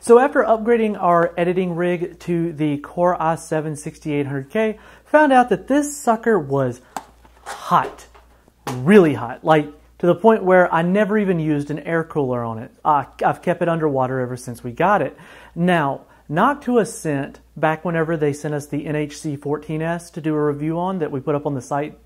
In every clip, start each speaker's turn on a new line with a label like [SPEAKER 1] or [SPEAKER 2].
[SPEAKER 1] So after upgrading our editing rig to the Core i7 6800K, found out that this sucker was hot, really hot, like to the point where I never even used an air cooler on it. Uh, I've kept it underwater ever since we got it. Now, Noctua sent back whenever they sent us the NHC 14S to do a review on that we put up on the site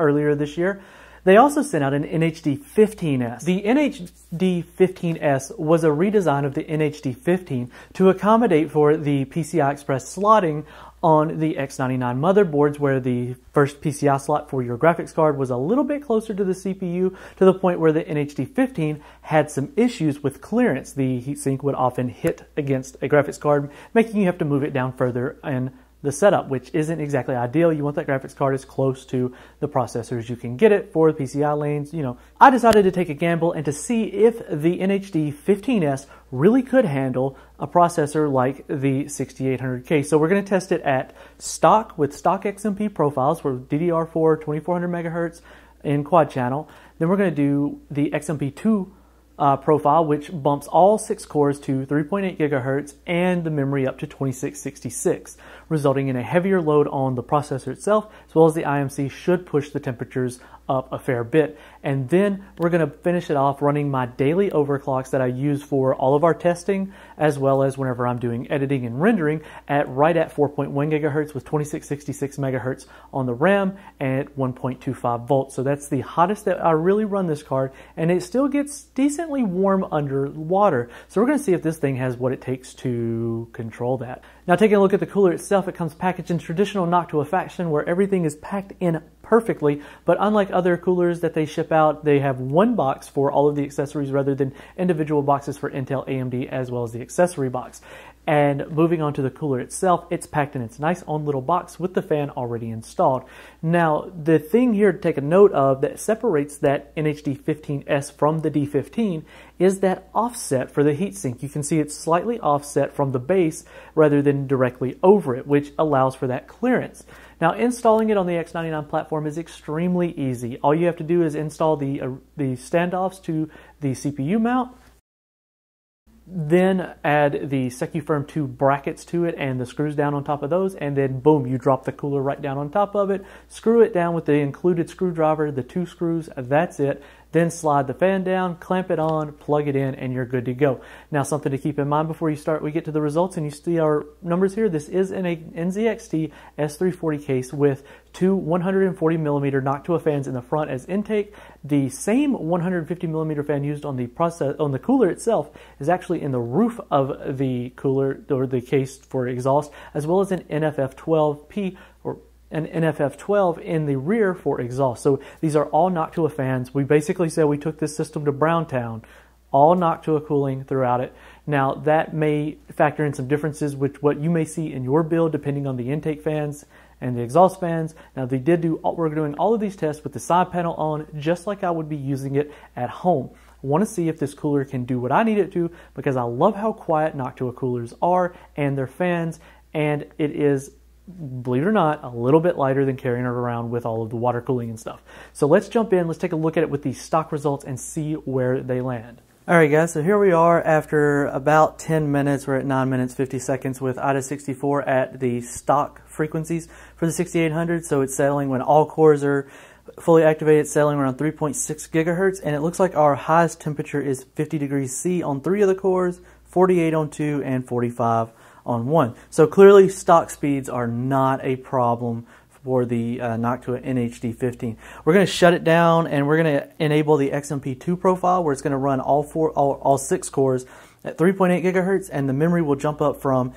[SPEAKER 1] earlier this year. They also sent out an NHD 15S. The NHD 15S was a redesign of the NHD 15 to accommodate for the PCI Express slotting on the X99 motherboards where the first PCI slot for your graphics card was a little bit closer to the CPU to the point where the NHD 15 had some issues with clearance. The heatsink would often hit against a graphics card, making you have to move it down further and the setup, which isn't exactly ideal. You want that graphics card as close to the processor as you can get it for the PCI lanes. You know, I decided to take a gamble and to see if the NHD 15S really could handle a processor like the 6800K. So we're going to test it at stock with stock XMP profiles for DDR4 2400 megahertz in quad channel. Then we're going to do the XMP2 uh, profile, which bumps all six cores to 3.8 gigahertz and the memory up to 2666, resulting in a heavier load on the processor itself, as well as the IMC should push the temperatures up a fair bit. And then we're going to finish it off running my daily overclocks that I use for all of our testing, as well as whenever I'm doing editing and rendering at right at 4.1 gigahertz with 2666 megahertz on the RAM and 1.25 volts. So that's the hottest that I really run this card, and it still gets warm under water. So we're going to see if this thing has what it takes to control that. Now taking a look at the cooler itself, it comes packaged in traditional Noctua fashion where everything is packed in perfectly, but unlike other coolers that they ship out, they have one box for all of the accessories rather than individual boxes for Intel, AMD, as well as the accessory box. And moving on to the cooler itself, it's packed in its nice own little box with the fan already installed. Now, the thing here to take a note of that separates that NHD 15S from the D15 is that offset for the heatsink. You can see it's slightly offset from the base rather than directly over it, which allows for that clearance. Now, installing it on the X99 platform is extremely easy. All you have to do is install the, uh, the standoffs to the CPU mount, then add the Secufirm 2 brackets to it and the screws down on top of those, and then boom, you drop the cooler right down on top of it, screw it down with the included screwdriver, the two screws, that's it. Then slide the fan down, clamp it on, plug it in, and you're good to go. Now, something to keep in mind before you start, we get to the results and you see our numbers here. This is in a NZXT S340 case with two 140 millimeter Noctua fans in the front as intake. The same 150 millimeter fan used on the process on the cooler itself is actually in the roof of the cooler or the case for exhaust, as well as an NFF12P an NFF12 in the rear for exhaust. So these are all Noctua fans. We basically said we took this system to Browntown, all Noctua cooling throughout it. Now that may factor in some differences with what you may see in your build depending on the intake fans and the exhaust fans. Now they did do, we're doing all of these tests with the side panel on just like I would be using it at home. I want to see if this cooler can do what I need it to because I love how quiet Noctua coolers are and their fans and it is believe it or not, a little bit lighter than carrying it around with all of the water cooling and stuff. So let's jump in, let's take a look at it with the stock results and see where they land. Alright guys, so here we are after about 10 minutes, we're at 9 minutes 50 seconds with AIDA64 at the stock frequencies for the 6800, so it's settling when all cores are fully activated, settling around 3.6 gigahertz, and it looks like our highest temperature is 50 degrees C on three of the cores, 48 on two, and 45 on one. So clearly stock speeds are not a problem for the uh, Noctua NHD 15. We're going to shut it down and we're going to enable the XMP2 profile where it's going to run all four, all, all six cores at 3.8 gigahertz and the memory will jump up from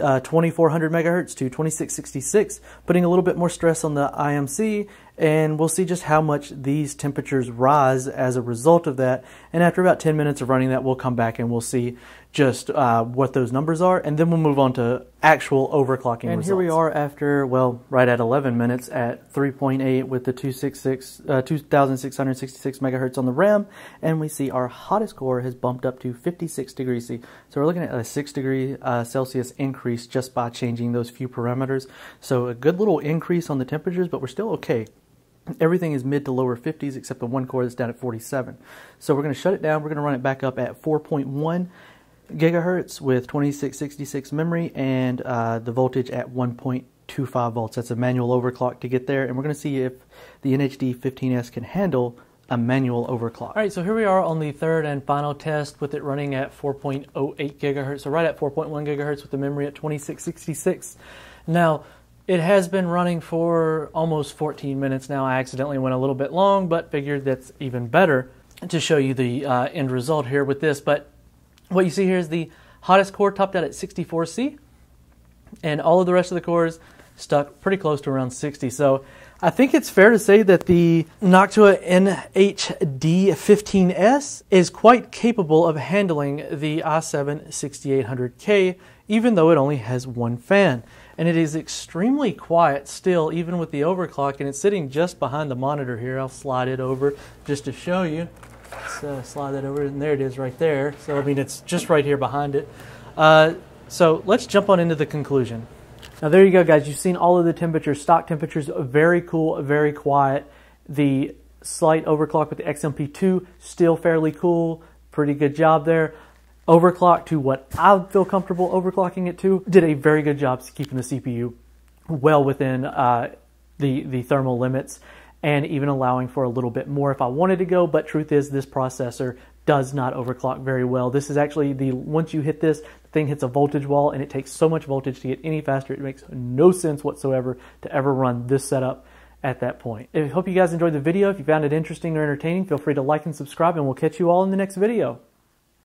[SPEAKER 1] uh, 2400 megahertz to 2666, putting a little bit more stress on the IMC and we'll see just how much these temperatures rise as a result of that. And after about 10 minutes of running that, we'll come back and we'll see just uh, what those numbers are, and then we'll move on to actual overclocking and results. here we are after, well, right at 11 minutes at 3.8 with the 266, uh, 2666 megahertz on the RAM, and we see our hottest core has bumped up to 56 degrees C. So we're looking at a 6 degree uh, Celsius increase just by changing those few parameters. So a good little increase on the temperatures, but we're still okay. Everything is mid to lower 50s except the one core that's down at 47. So we're going to shut it down. We're going to run it back up at 4.1 gigahertz with 2666 memory and uh, the voltage at 1.25 volts. That's a manual overclock to get there, and we're going to see if the NHD 15S can handle a manual overclock. All right, so here we are on the third and final test with it running at 4.08 gigahertz, so right at 4.1 gigahertz with the memory at 2666. Now, it has been running for almost 14 minutes now. I accidentally went a little bit long, but figured that's even better to show you the uh, end result here with this. But what you see here is the hottest core topped out at 64C, and all of the rest of the cores stuck pretty close to around 60. So I think it's fair to say that the Noctua NHD15S is quite capable of handling the i7 6800K, even though it only has one fan. And it is extremely quiet still, even with the overclock, and it's sitting just behind the monitor here. I'll slide it over just to show you. Let's uh, slide that over, and there it is right there. So, I mean, it's just right here behind it. Uh, so let's jump on into the conclusion. Now there you go, guys. You've seen all of the temperatures, stock temperatures, very cool, very quiet. The slight overclock with the XMP2, still fairly cool. Pretty good job there. Overclock to what I feel comfortable overclocking it to. Did a very good job keeping the CPU well within uh, the, the thermal limits and even allowing for a little bit more if I wanted to go. But truth is, this processor does not overclock very well. This is actually the, once you hit this, the thing hits a voltage wall and it takes so much voltage to get any faster. It makes no sense whatsoever to ever run this setup at that point. I hope you guys enjoyed the video. If you found it interesting or entertaining, feel free to like and subscribe and we'll catch you all in the next video.